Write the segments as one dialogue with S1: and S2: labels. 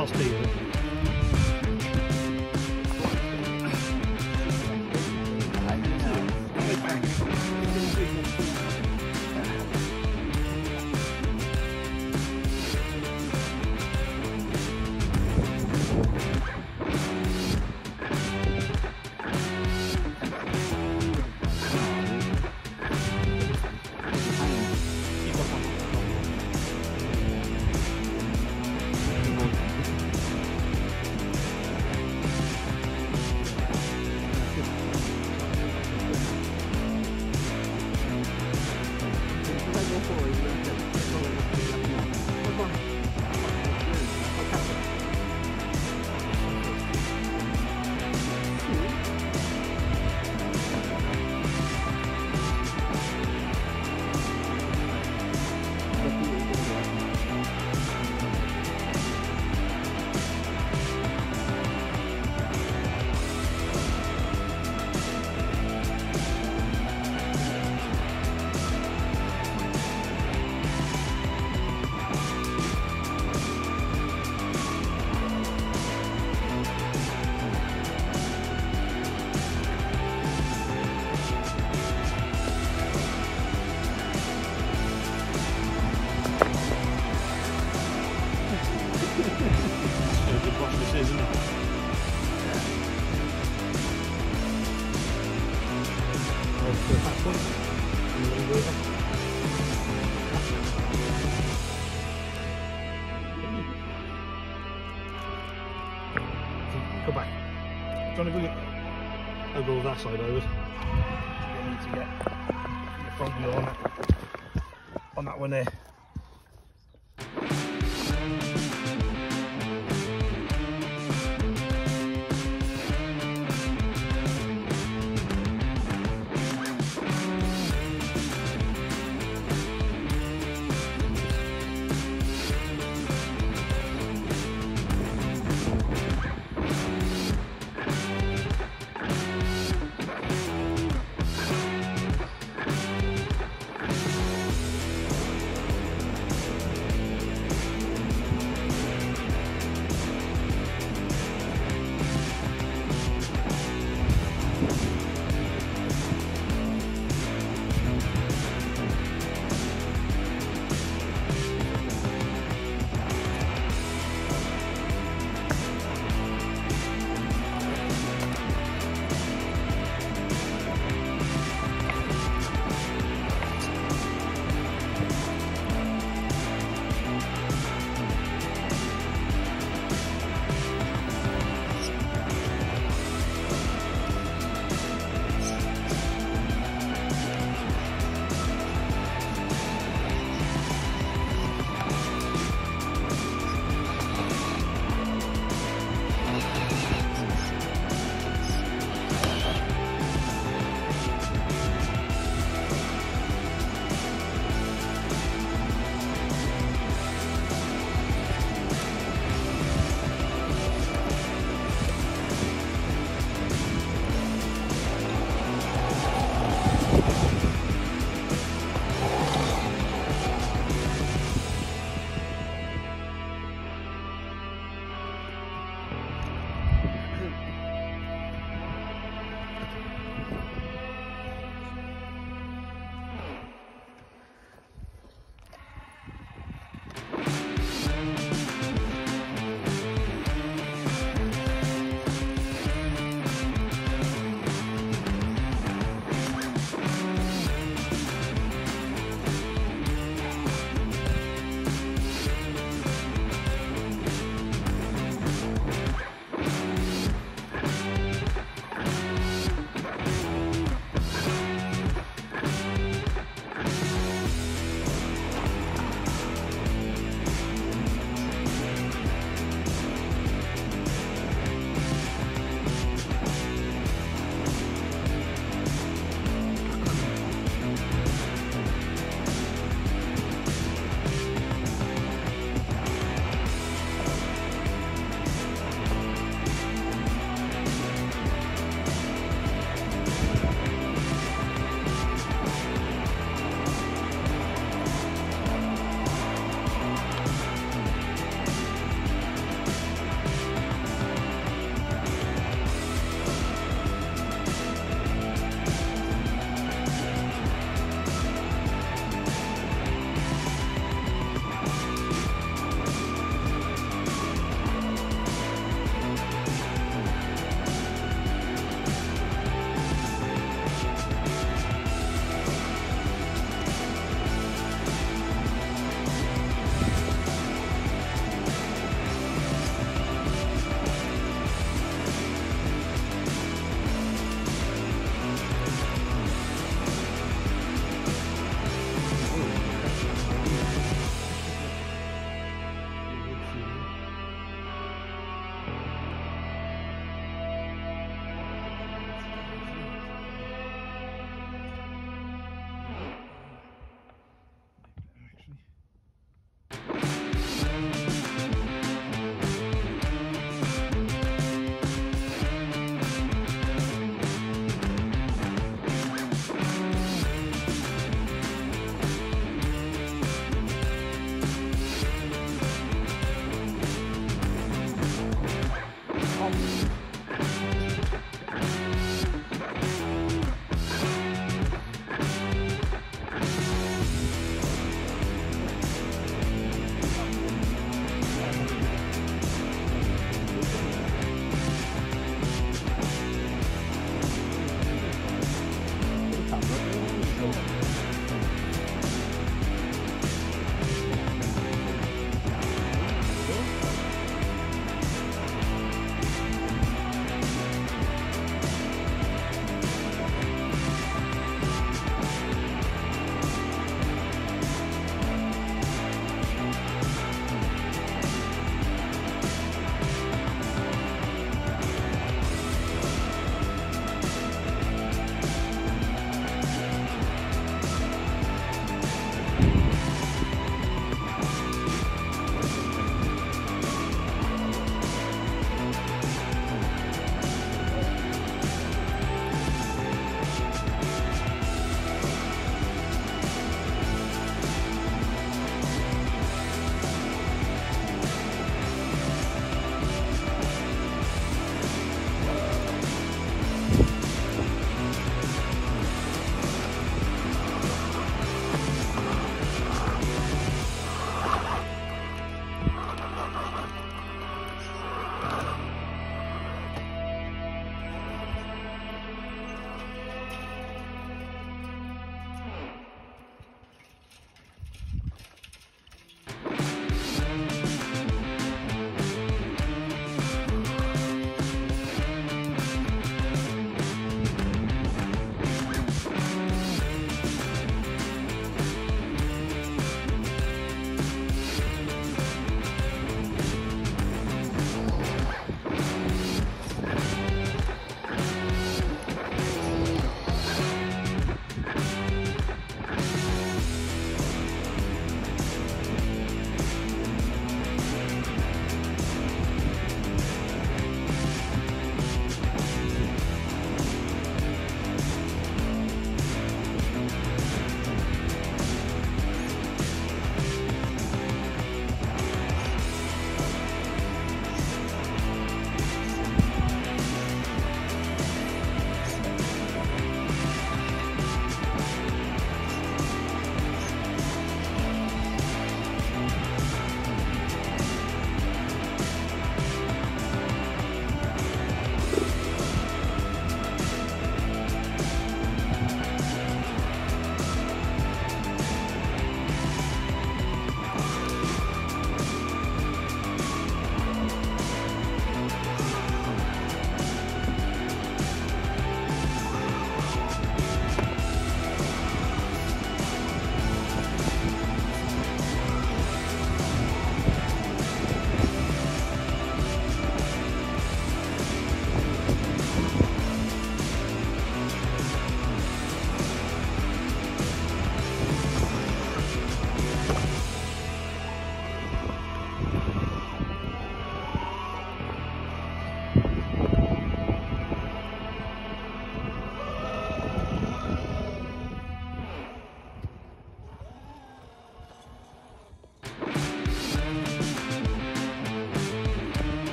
S1: I'll see you. On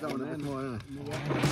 S1: down a